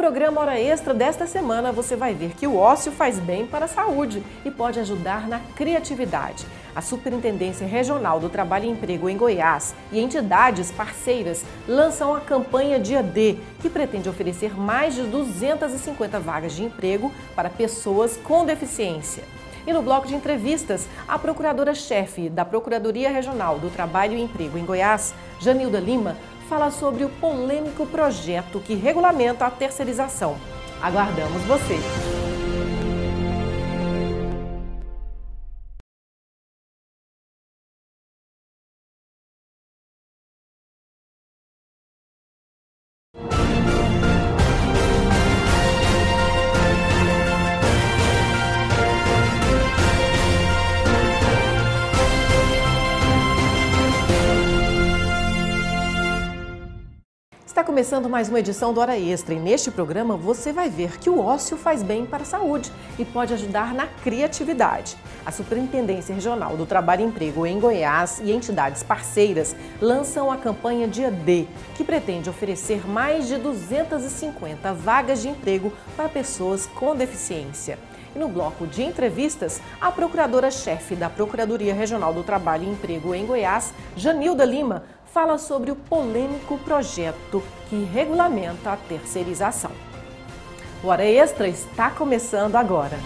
Programa Hora Extra desta semana, você vai ver que o ócio faz bem para a saúde e pode ajudar na criatividade. A Superintendência Regional do Trabalho e Emprego em Goiás e entidades parceiras lançam a campanha Dia D, que pretende oferecer mais de 250 vagas de emprego para pessoas com deficiência. E no bloco de entrevistas, a procuradora-chefe da Procuradoria Regional do Trabalho e Emprego em Goiás, Janilda Lima, fala sobre o polêmico projeto que regulamenta a terceirização. Aguardamos você! Começando mais uma edição do Hora Extra e neste programa você vai ver que o ócio faz bem para a saúde e pode ajudar na criatividade. A Superintendência Regional do Trabalho e Emprego em Goiás e entidades parceiras lançam a campanha Dia D, que pretende oferecer mais de 250 vagas de emprego para pessoas com deficiência. E no bloco de entrevistas, a procuradora-chefe da Procuradoria Regional do Trabalho e Emprego em Goiás, Janilda Lima, fala sobre o polêmico projeto que regulamenta a terceirização. O Hora Extra está começando agora.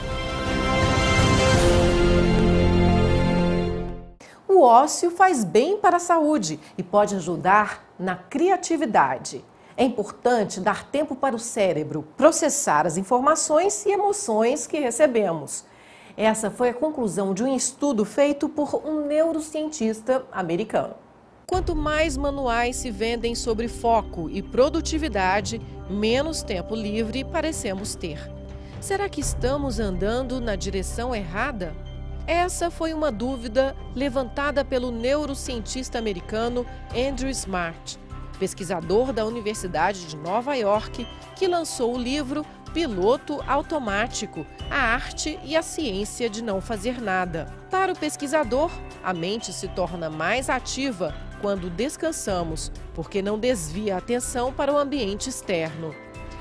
O ócio faz bem para a saúde e pode ajudar na criatividade. É importante dar tempo para o cérebro processar as informações e emoções que recebemos. Essa foi a conclusão de um estudo feito por um neurocientista americano. Quanto mais manuais se vendem sobre foco e produtividade, menos tempo livre parecemos ter. Será que estamos andando na direção errada? Essa foi uma dúvida levantada pelo neurocientista americano Andrew Smart, pesquisador da Universidade de Nova York, que lançou o livro Piloto Automático: A Arte e a Ciência de Não Fazer Nada. Para o pesquisador, a mente se torna mais ativa quando descansamos, porque não desvia a atenção para o ambiente externo.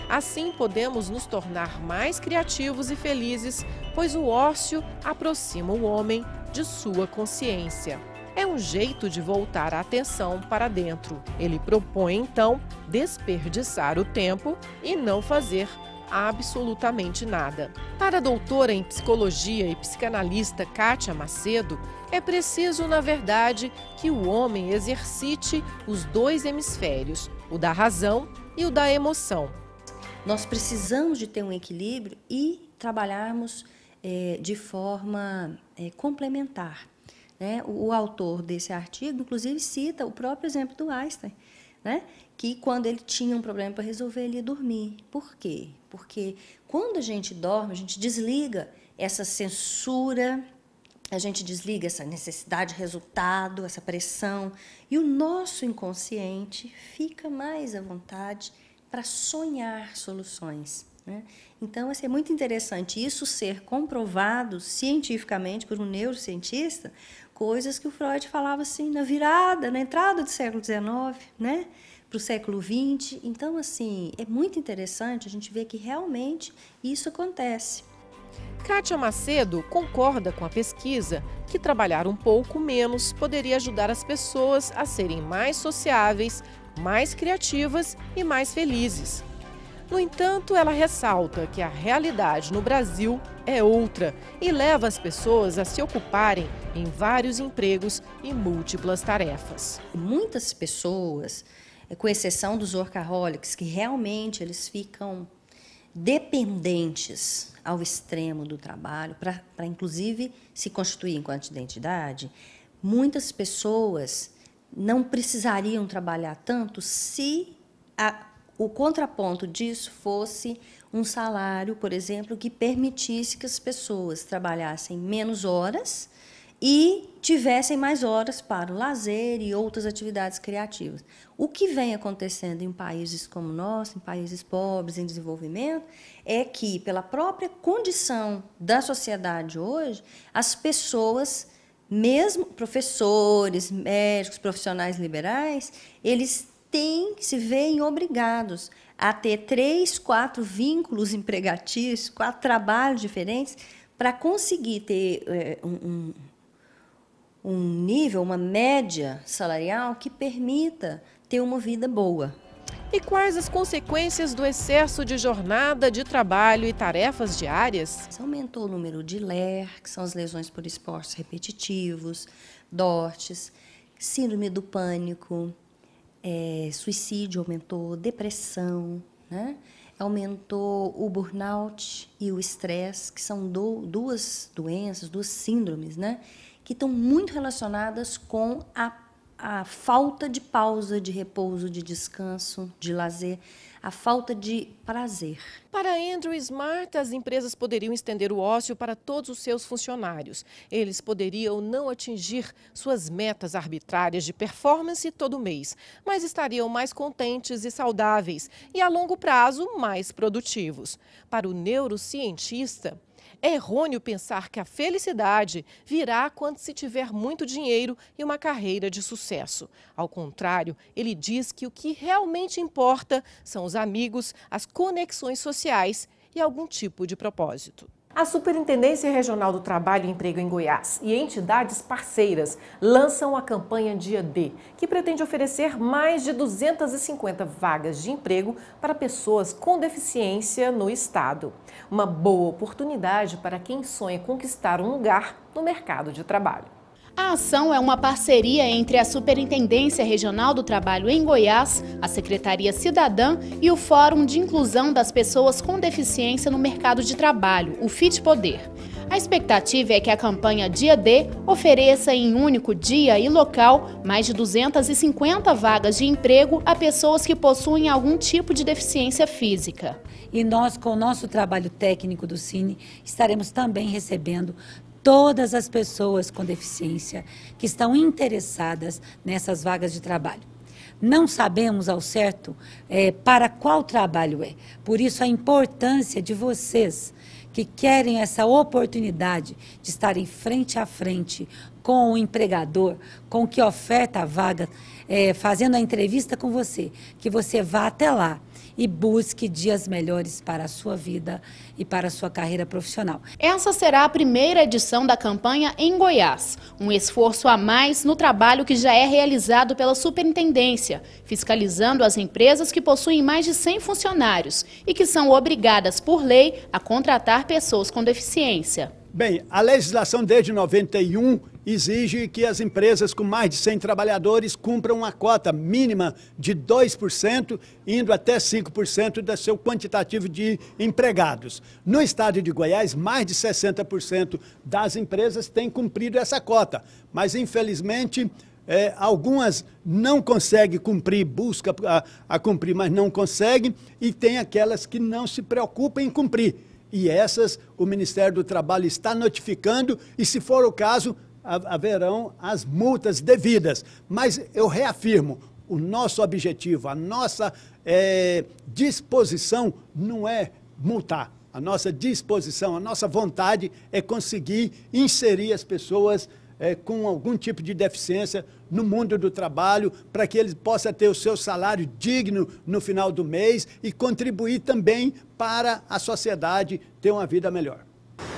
Assim, podemos nos tornar mais criativos e felizes, pois o ócio aproxima o homem de sua consciência. É um jeito de voltar a atenção para dentro. Ele propõe, então, desperdiçar o tempo e não fazer absolutamente nada. Para a doutora em psicologia e psicanalista Kátia Macedo, é preciso, na verdade, que o homem exercite os dois hemisférios, o da razão e o da emoção. Nós precisamos de ter um equilíbrio e trabalharmos é, de forma é, complementar. Né? O, o autor desse artigo, inclusive, cita o próprio exemplo do Einstein, né? que quando ele tinha um problema para resolver, ele ia dormir. Por quê? Porque quando a gente dorme, a gente desliga essa censura, a gente desliga essa necessidade de resultado, essa pressão, e o nosso inconsciente fica mais à vontade para sonhar soluções. Né? Então, assim, é muito interessante isso ser comprovado cientificamente por um neurocientista, coisas que o Freud falava assim na virada, na entrada do século XIX, né? para o século XX. Então, assim, é muito interessante a gente ver que realmente isso acontece. Kátia Macedo concorda com a pesquisa que trabalhar um pouco menos poderia ajudar as pessoas a serem mais sociáveis, mais criativas e mais felizes. No entanto, ela ressalta que a realidade no Brasil é outra e leva as pessoas a se ocuparem em vários empregos e múltiplas tarefas. Muitas pessoas com exceção dos workaholics, que realmente eles ficam dependentes ao extremo do trabalho, para inclusive se constituir enquanto identidade, muitas pessoas não precisariam trabalhar tanto se a, o contraponto disso fosse um salário, por exemplo, que permitisse que as pessoas trabalhassem menos horas e tivessem mais horas para o lazer e outras atividades criativas. O que vem acontecendo em países como o nosso, em países pobres, em desenvolvimento, é que, pela própria condição da sociedade hoje, as pessoas, mesmo professores, médicos, profissionais liberais, eles têm, se veem obrigados a ter três, quatro vínculos empregatícios, quatro trabalhos diferentes, para conseguir ter é, um, um nível, uma média salarial que permita ter uma vida boa. E quais as consequências do excesso de jornada de trabalho e tarefas diárias? Aumentou o número de LER, que são as lesões por esportes repetitivos, DORTes, síndrome do pânico, é, suicídio aumentou, depressão, né? aumentou o burnout e o estresse, que são do, duas doenças, duas síndromes, né? que estão muito relacionadas com a, a falta de pausa, de repouso, de descanso, de lazer a falta de prazer. Para Andrew Smart, as empresas poderiam estender o ócio para todos os seus funcionários. Eles poderiam não atingir suas metas arbitrárias de performance todo mês, mas estariam mais contentes e saudáveis e, a longo prazo, mais produtivos. Para o neurocientista, é errôneo pensar que a felicidade virá quando se tiver muito dinheiro e uma carreira de sucesso. Ao contrário, ele diz que o que realmente importa são os amigos, as conexões sociais e algum tipo de propósito. A Superintendência Regional do Trabalho e Emprego em Goiás e entidades parceiras lançam a campanha Dia D, que pretende oferecer mais de 250 vagas de emprego para pessoas com deficiência no estado. Uma boa oportunidade para quem sonha conquistar um lugar no mercado de trabalho. A ação é uma parceria entre a Superintendência Regional do Trabalho em Goiás, a Secretaria Cidadã e o Fórum de Inclusão das Pessoas com Deficiência no Mercado de Trabalho, o FIT Poder. A expectativa é que a campanha Dia D ofereça em um único dia e local mais de 250 vagas de emprego a pessoas que possuem algum tipo de deficiência física. E nós, com o nosso trabalho técnico do Cine, estaremos também recebendo todas as pessoas com deficiência que estão interessadas nessas vagas de trabalho. Não sabemos ao certo é, para qual trabalho é. Por isso, a importância de vocês que querem essa oportunidade de estarem frente a frente com o empregador, com que oferta a vaga, é, fazendo a entrevista com você, que você vá até lá e busque dias melhores para a sua vida e para a sua carreira profissional. Essa será a primeira edição da campanha em Goiás, um esforço a mais no trabalho que já é realizado pela Superintendência, fiscalizando as empresas que possuem mais de 100 funcionários e que são obrigadas por lei a contratar pessoas com deficiência. Bem, a legislação desde 91 exige que as empresas com mais de 100 trabalhadores cumpram uma cota mínima de 2%, indo até 5% do seu quantitativo de empregados. No estado de Goiás, mais de 60% das empresas têm cumprido essa cota, mas infelizmente é, algumas não conseguem cumprir, busca a, a cumprir, mas não conseguem, e tem aquelas que não se preocupam em cumprir. E essas o Ministério do Trabalho está notificando, e se for o caso, haverão as multas devidas. Mas eu reafirmo, o nosso objetivo, a nossa é, disposição não é multar. A nossa disposição, a nossa vontade é conseguir inserir as pessoas é, com algum tipo de deficiência no mundo do trabalho, para que eles possam ter o seu salário digno no final do mês e contribuir também para a sociedade ter uma vida melhor.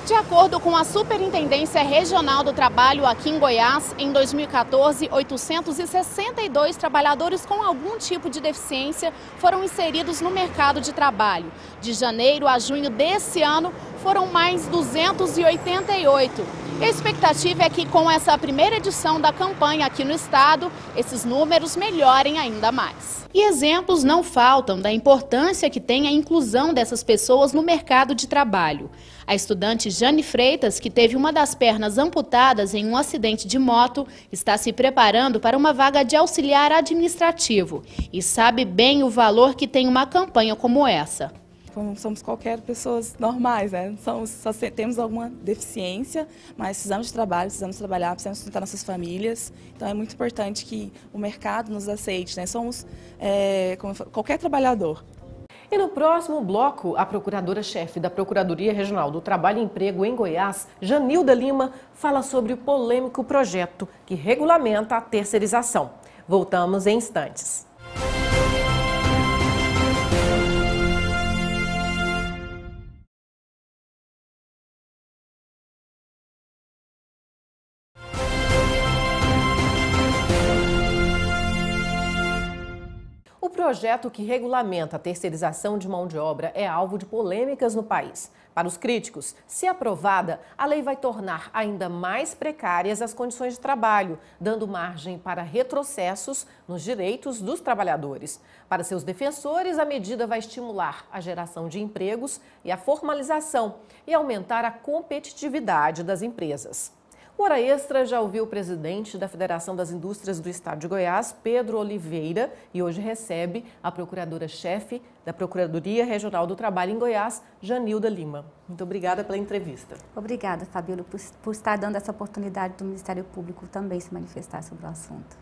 De acordo com a Superintendência Regional do Trabalho aqui em Goiás, em 2014, 862 trabalhadores com algum tipo de deficiência foram inseridos no mercado de trabalho. De janeiro a junho desse ano, foram mais 288. A expectativa é que com essa primeira edição da campanha aqui no estado, esses números melhorem ainda mais. E exemplos não faltam da importância que tem a inclusão dessas pessoas no mercado de trabalho. A estudante Jane Freitas, que teve uma das pernas amputadas em um acidente de moto, está se preparando para uma vaga de auxiliar administrativo e sabe bem o valor que tem uma campanha como essa somos qualquer pessoas normais, né? Somos, só temos alguma deficiência, mas precisamos de trabalho, precisamos trabalhar, precisamos sustentar nossas famílias. Então é muito importante que o mercado nos aceite, né? Somos é, qualquer trabalhador. E no próximo bloco, a procuradora-chefe da Procuradoria Regional do Trabalho e Emprego em Goiás, Janilda Lima, fala sobre o polêmico projeto que regulamenta a terceirização. Voltamos em instantes. Projeto que regulamenta a terceirização de mão de obra é alvo de polêmicas no país. Para os críticos, se aprovada, a lei vai tornar ainda mais precárias as condições de trabalho, dando margem para retrocessos nos direitos dos trabalhadores. Para seus defensores, a medida vai estimular a geração de empregos e a formalização e aumentar a competitividade das empresas. O Hora Extra já ouviu o presidente da Federação das Indústrias do Estado de Goiás, Pedro Oliveira, e hoje recebe a procuradora-chefe da Procuradoria Regional do Trabalho em Goiás, Janilda Lima. Muito obrigada pela entrevista. Obrigada, Fabíola, por, por estar dando essa oportunidade do Ministério Público também se manifestar sobre o assunto.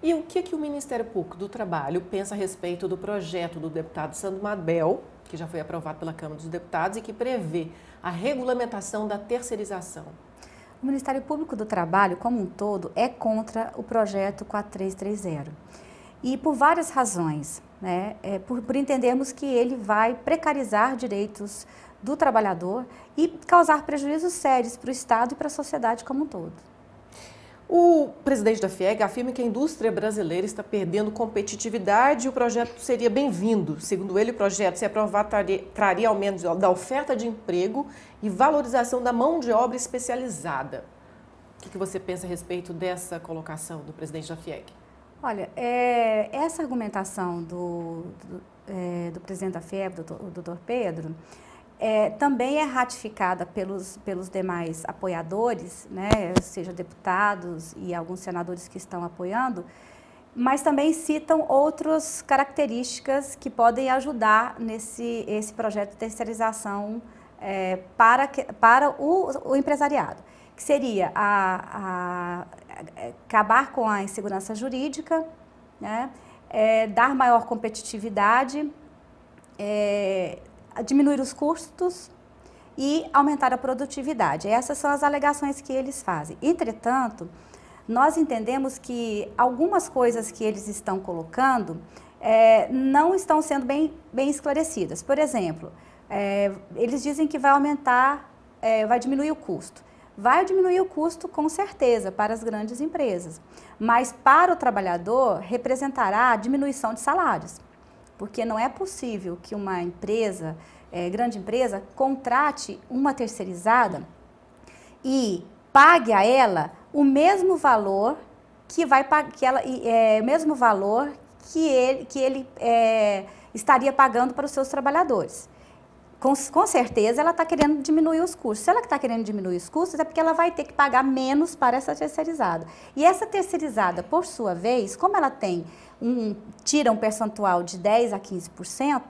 E o que, que o Ministério Público do Trabalho pensa a respeito do projeto do deputado Sandro Mabel, que já foi aprovado pela Câmara dos Deputados e que prevê a regulamentação da terceirização? O Ministério Público do Trabalho, como um todo, é contra o projeto 4330. E por várias razões, né? É, por, por entendermos que ele vai precarizar direitos do trabalhador e causar prejuízos sérios para o Estado e para a sociedade como um todo. O presidente da FIEG afirma que a indústria brasileira está perdendo competitividade e o projeto seria bem-vindo. Segundo ele, o projeto, se aprovado, traria, traria aumento da oferta de emprego e valorização da mão de obra especializada. O que você pensa a respeito dessa colocação do presidente da FIEG? Olha, é, essa argumentação do, do, é, do presidente da FIEG, do doutor Pedro, é, também é ratificada pelos, pelos demais apoiadores, né, seja deputados e alguns senadores que estão apoiando, mas também citam outras características que podem ajudar nesse esse projeto de terceirização é, para, para o, o, empresariado, que seria a, a, acabar com a insegurança jurídica, né, é, dar maior competitividade, é, diminuir os custos e aumentar a produtividade. Essas são as alegações que eles fazem. Entretanto, nós entendemos que algumas coisas que eles estão colocando é, não estão sendo bem, bem esclarecidas. Por exemplo, é, eles dizem que vai aumentar, é, vai diminuir o custo. Vai diminuir o custo com certeza para as grandes empresas, mas para o trabalhador representará diminuição de salários porque não é possível que uma empresa, é, grande empresa, contrate uma terceirizada e pague a ela o mesmo valor que vai que ela é, o mesmo valor que ele que ele é, estaria pagando para os seus trabalhadores. Com, com certeza ela está querendo diminuir os custos. Se ela está querendo diminuir os custos, é porque ela vai ter que pagar menos para essa terceirizada. E essa terceirizada, por sua vez, como ela tem um, tira um percentual de 10% a 15%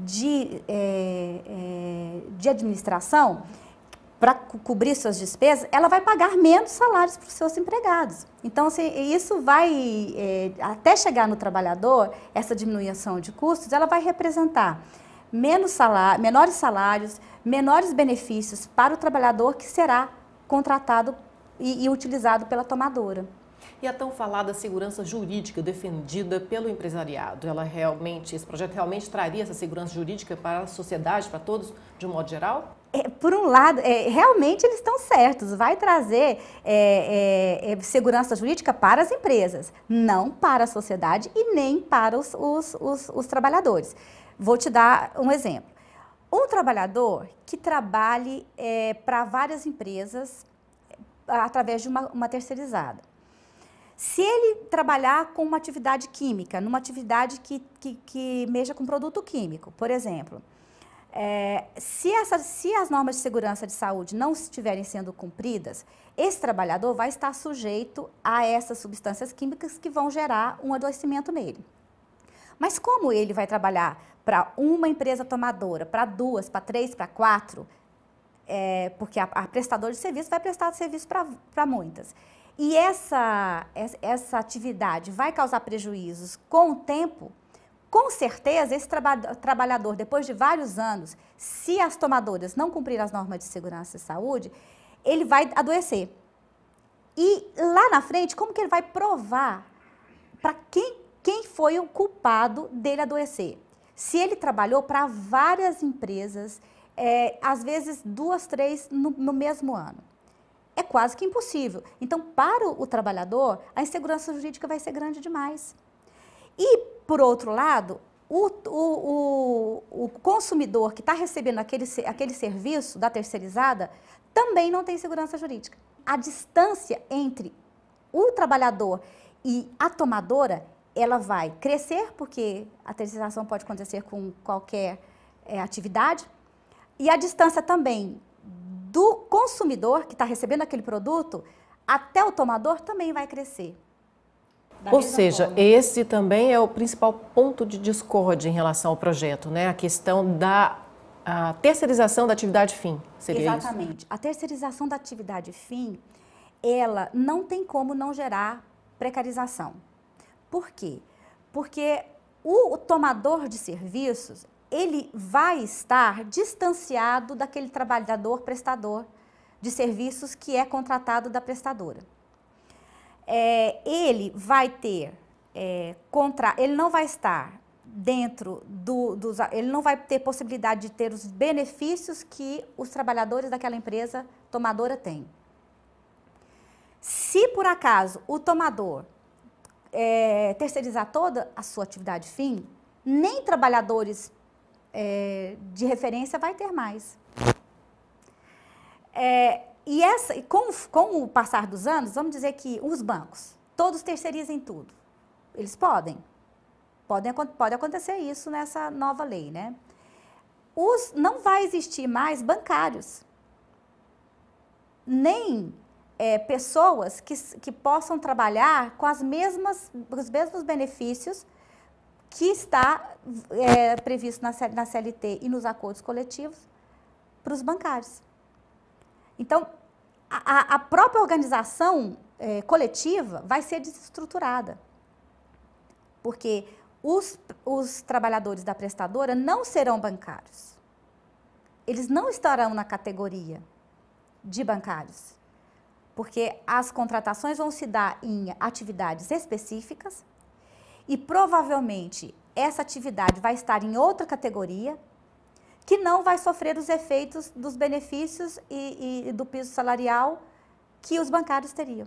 de, é, é, de administração para co cobrir suas despesas, ela vai pagar menos salários para os seus empregados. Então, assim, isso vai, é, até chegar no trabalhador, essa diminuição de custos, ela vai representar menos salário, menores salários, menores benefícios para o trabalhador que será contratado e, e utilizado pela tomadora. E a tão falada segurança jurídica defendida pelo empresariado, ela realmente, esse projeto realmente traria essa segurança jurídica para a sociedade, para todos, de um modo geral? É, por um lado, é, realmente eles estão certos, vai trazer é, é, é, segurança jurídica para as empresas, não para a sociedade e nem para os, os, os, os trabalhadores. Vou te dar um exemplo. Um trabalhador que trabalhe é, para várias empresas através de uma, uma terceirizada se ele trabalhar com uma atividade química, numa atividade que, que, que mexa com produto químico, por exemplo, é, se, essa, se as normas de segurança de saúde não estiverem sendo cumpridas, esse trabalhador vai estar sujeito a essas substâncias químicas que vão gerar um adoecimento nele. Mas como ele vai trabalhar para uma empresa tomadora, para duas, para três, para quatro, é, porque a, a prestadora de serviço vai prestar serviço para muitas. E essa, essa atividade vai causar prejuízos com o tempo, com certeza esse traba trabalhador, depois de vários anos, se as tomadoras não cumprirem as normas de segurança e saúde, ele vai adoecer. E lá na frente, como que ele vai provar para quem, quem foi o culpado dele adoecer? Se ele trabalhou para várias empresas, é, às vezes duas, três no, no mesmo ano é quase que impossível. Então, para o, trabalhador, a insegurança jurídica vai ser grande demais. E por outro lado, o, o, o, o consumidor que está recebendo aquele, aquele serviço da terceirizada também não tem segurança jurídica. A distância entre o trabalhador e a tomadora, ela vai crescer, porque a terceirização pode acontecer com qualquer é, atividade, e a distância também do consumidor que está recebendo aquele produto até o tomador também vai crescer. Ou seja, forma. esse também é o principal ponto de discórdia em relação ao projeto, né? A questão da a terceirização da atividade fim, seria Exatamente. Isso? A terceirização da atividade fim, ela não tem como não gerar precarização. Por quê? Porque o tomador de serviços, ele vai estar distanciado daquele trabalhador prestador de serviços que é contratado da prestadora. É, ele vai ter é, contra, ele não vai estar dentro do, dos, ele não vai ter possibilidade de ter os benefícios que os trabalhadores daquela empresa tomadora têm. Se por acaso o tomador é, terceirizar toda a sua atividade fim, nem trabalhadores é, de referência vai ter mais. É, e essa, com, com o passar dos anos, vamos dizer que os bancos, todos terceirizem tudo. Eles podem. Podem, pode acontecer isso nessa nova lei, né? Os, não vai existir mais bancários. Nem é, pessoas que, que possam trabalhar com as mesmas, os mesmos benefícios que está é, previsto na, na CLT e nos acordos coletivos para os bancários. Então, a, a própria organização é, coletiva vai ser desestruturada. Porque os, os trabalhadores da prestadora não serão bancários. Eles não estarão na categoria de bancários. Porque as contratações vão se dar em atividades específicas e provavelmente essa atividade vai estar em outra categoria que não vai sofrer os efeitos dos benefícios e, e do piso salarial que os bancários teriam.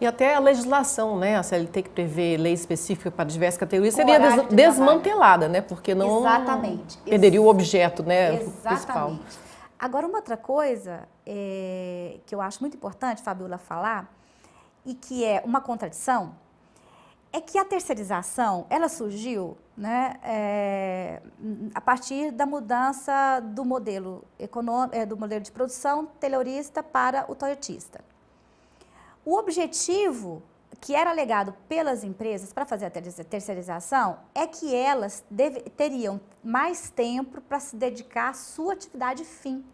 E até a legislação, né? A CLT que prevê lei específica para diversas categorias seria des de desmantelada, né? Porque não Exatamente. perderia o objeto, né? Exatamente. Principal. Agora, uma outra coisa é, que eu acho muito importante, Fabiola, falar, e que é uma contradição, é que a terceirização, ela surgiu né, é, a partir da mudança do modelo, econômico, é, do modelo de produção telorista para o toyotista. O objetivo que era alegado pelas empresas para fazer a terceirização é que elas deve, teriam mais tempo para se dedicar à sua atividade fim.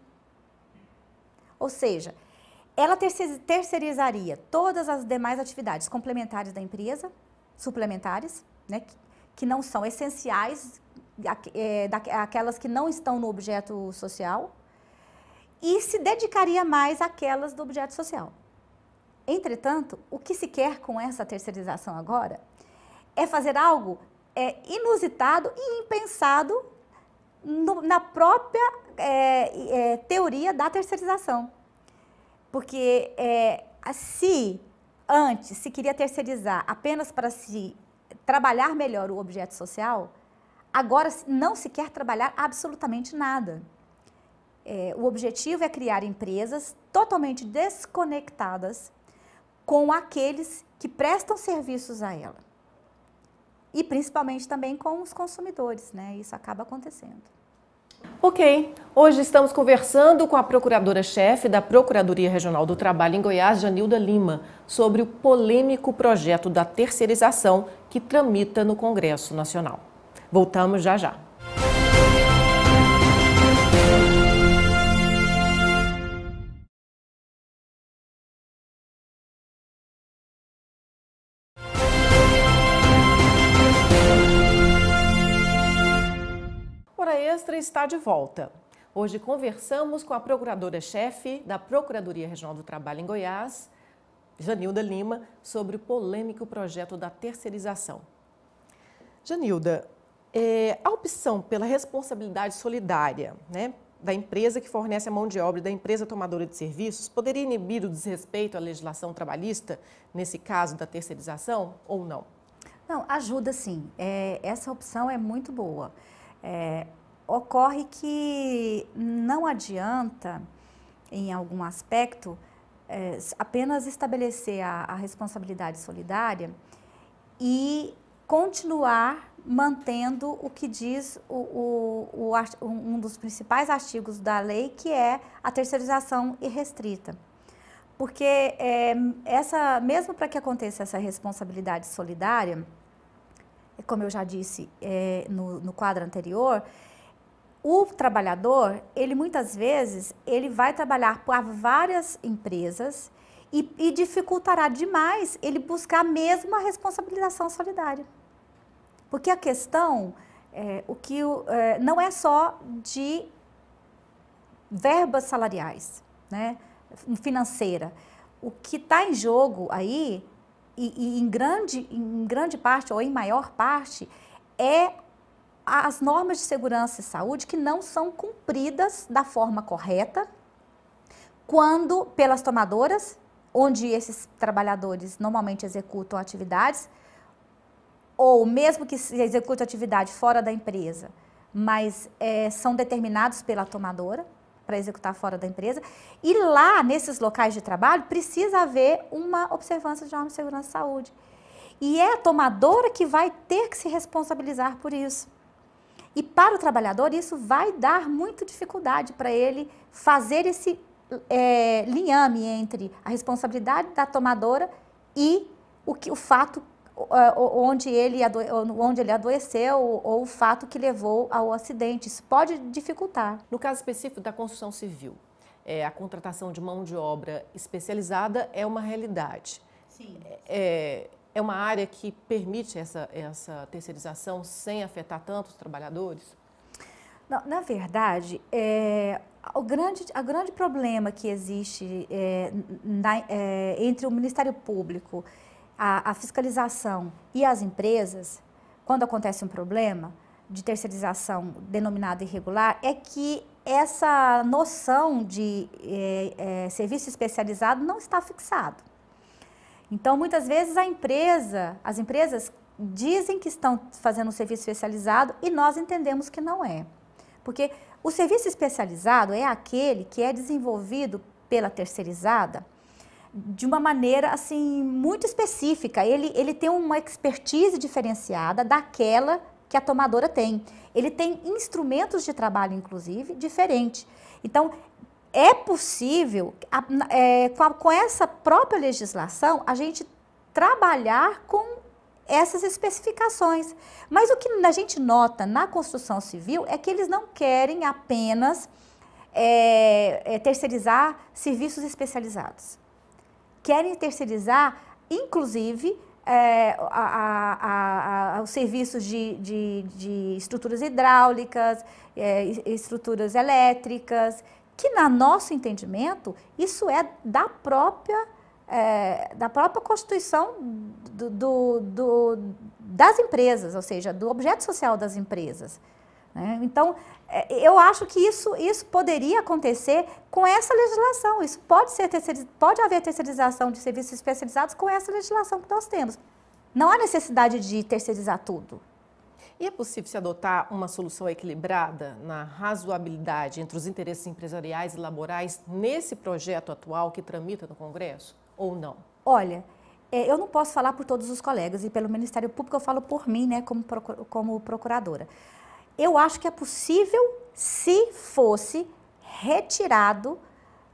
Ou seja, ela terceirizaria todas as demais atividades complementares da empresa, suplementares, né, que, não são essenciais, é, aquelas que não estão no objeto social, e se dedicaria mais àquelas do objeto social. Entretanto, o que se quer com essa terceirização agora é fazer algo é, inusitado e impensado no, na própria é, é, teoria da terceirização. Porque é, se antes se queria terceirizar apenas para se trabalhar melhor o objeto social, agora não se quer trabalhar absolutamente nada. É, o objetivo é criar empresas totalmente desconectadas com aqueles que prestam serviços a ela. E principalmente também com os consumidores, né? Isso acaba acontecendo. Ok, hoje estamos conversando com a procuradora-chefe da Procuradoria Regional do Trabalho em Goiás, Janilda Lima, sobre o polêmico projeto da terceirização que tramita no Congresso Nacional. Voltamos já já. Está de volta. Hoje conversamos com a procuradora-chefe da Procuradoria Regional do Trabalho em Goiás, Janilda Lima, sobre o polêmico projeto da terceirização. Janilda, é, a opção pela responsabilidade solidária né, da empresa que fornece a mão de obra da empresa tomadora de serviços poderia inibir o desrespeito à legislação trabalhista, nesse caso da terceirização, ou não? Não, ajuda sim. É, essa opção é muito boa. É, ocorre que não adianta, em algum aspecto, é, apenas estabelecer a, a responsabilidade solidária e continuar mantendo o que diz o, o, o, um dos principais artigos da lei, que é a terceirização irrestrita. Porque é, essa, mesmo para que aconteça essa responsabilidade solidária, como eu já disse é, no, no quadro anterior, o trabalhador, ele muitas vezes, ele vai trabalhar para várias empresas e, e dificultará demais ele buscar mesmo a responsabilização solidária. Porque a questão, é, o que, é, não é só de verbas salariais, né, financeira. O que está em jogo aí, e, e, em, grande, em grande parte ou em maior parte, é as normas de segurança e saúde que não são cumpridas da forma correta quando pelas tomadoras, onde esses trabalhadores normalmente executam atividades, ou mesmo que se execute atividade fora da empresa, mas é, são determinados pela tomadora para executar fora da empresa. E lá, nesses locais de trabalho, precisa haver uma observância de normas de segurança e saúde. E é a tomadora que vai ter que se responsabilizar por isso. E para o trabalhador, isso vai dar muita dificuldade para ele fazer esse é, linhame entre a responsabilidade da tomadora e o, que, o fato onde ele, onde ele adoeceu ou o fato que levou ao acidente. Isso pode dificultar. No caso específico da construção civil, é, a contratação de mão de obra especializada é uma realidade. Sim. É, é uma área que permite essa, essa terceirização sem afetar tanto os trabalhadores? Não, na verdade, é, o, grande, o grande problema que existe é, na, é, entre o Ministério Público, a, a fiscalização e as empresas, quando acontece um problema de terceirização denominada irregular, é que essa noção de é, é, serviço especializado não está fixado. Então, muitas vezes a empresa, as empresas dizem que estão fazendo um serviço especializado e nós entendemos que não é. Porque o serviço especializado é aquele que é desenvolvido pela terceirizada de uma maneira assim muito específica. Ele, ele tem uma expertise diferenciada daquela que a tomadora tem. Ele tem instrumentos de trabalho, inclusive, diferentes. Então, é possível, é, com, com essa própria legislação, a gente trabalhar com essas especificações. Mas o que a gente nota na construção civil é que eles não querem apenas é, é, terceirizar serviços especializados. Querem terceirizar, inclusive, é, a, a, a, os serviços de, de, de estruturas hidráulicas, é, estruturas elétricas, que, na nosso entendimento, isso é da própria, é, da própria constituição do, do, do, das empresas, ou seja, do objeto social das empresas. Né? Então, é, eu acho que isso, isso poderia acontecer com essa legislação. Isso pode, ser pode haver terceirização de serviços especializados com essa legislação que nós temos. Não há necessidade de terceirizar tudo. E é possível se adotar uma solução equilibrada na razoabilidade entre os interesses empresariais e laborais nesse projeto atual que tramita no Congresso ou não? Olha, é, eu não posso falar por todos os colegas e pelo Ministério Público eu falo por mim, né, como, como procuradora. Eu acho que é possível se fosse retirado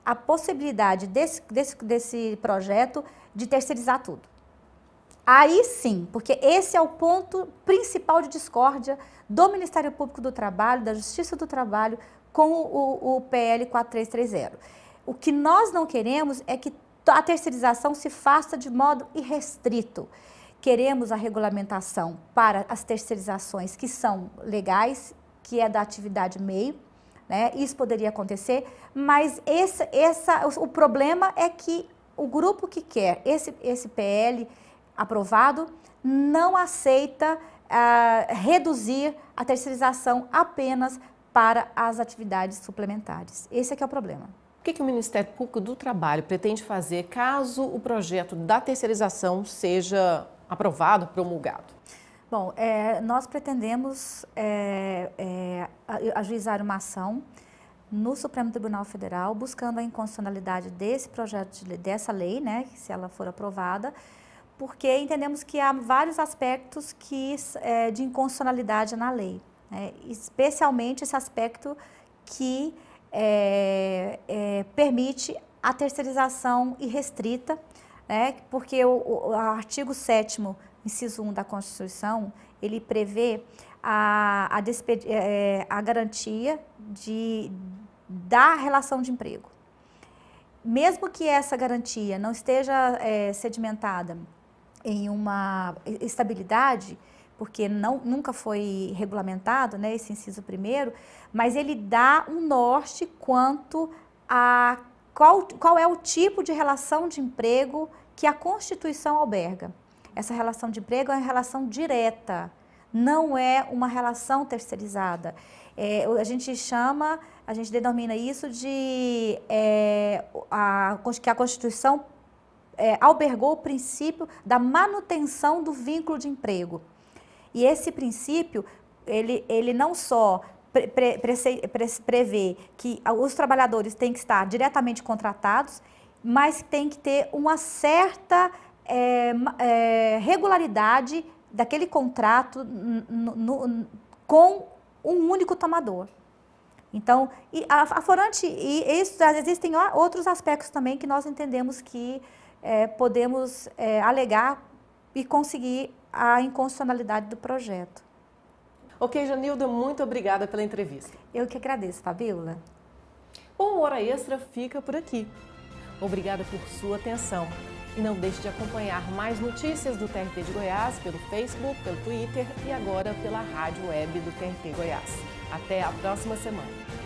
a possibilidade desse, desse, desse projeto de terceirizar tudo. Aí sim, porque esse é o ponto principal de discórdia do Ministério Público do Trabalho, da Justiça do Trabalho, com o, o PL 4330. O que nós não queremos é que a terceirização se faça de modo irrestrito. Queremos a regulamentação para as terceirizações que são legais, que é da atividade meio, né? Isso poderia acontecer, mas esse, essa, o problema é que o grupo que quer esse, esse PL aprovado não aceita uh, reduzir a terceirização apenas para as atividades suplementares. Esse é que é o problema. O que, que o Ministério Público do Trabalho pretende fazer caso o projeto da terceirização seja aprovado, promulgado? Bom, é, nós pretendemos é, é, ajuizar uma ação no Supremo Tribunal Federal buscando a inconstitucionalidade desse projeto, de, dessa lei, né, se ela for aprovada, porque entendemos que há vários aspectos que, é, de inconstitucionalidade na lei, né, especialmente esse aspecto que é, é, permite a terceirização irrestrita, né, porque o, o artigo 7 inciso 1 da Constituição, ele prevê a, a, é, a garantia de, da relação de emprego. Mesmo que essa garantia não esteja é, sedimentada em uma estabilidade, porque não, nunca foi regulamentado né, esse inciso primeiro, mas ele dá um norte quanto a qual, qual é o tipo de relação de emprego que a Constituição alberga. Essa relação de emprego é uma relação direta, não é uma relação terceirizada. É, a gente chama, a gente denomina isso de é, a, que a Constituição é, albergou o princípio da manutenção do vínculo de emprego. E esse princípio, ele, ele não só pre, pre, pre, prevê que os trabalhadores têm que estar diretamente contratados, mas tem que ter uma certa é, é, regularidade daquele contrato no, no, com um único tomador. Então, a, a Forante, e isso, existem outros aspectos também que nós entendemos que é, podemos é, alegar e conseguir a inconstitucionalidade do projeto. Ok, Janilda, muito obrigada pela entrevista. Eu que agradeço, Fabiola. Bom, Hora Extra fica por aqui. Obrigada por sua atenção. E não deixe de acompanhar mais notícias do TRT de Goiás pelo Facebook, pelo Twitter e agora pela rádio web do TRT Goiás. Até a próxima semana.